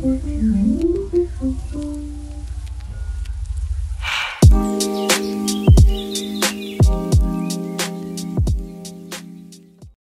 feeling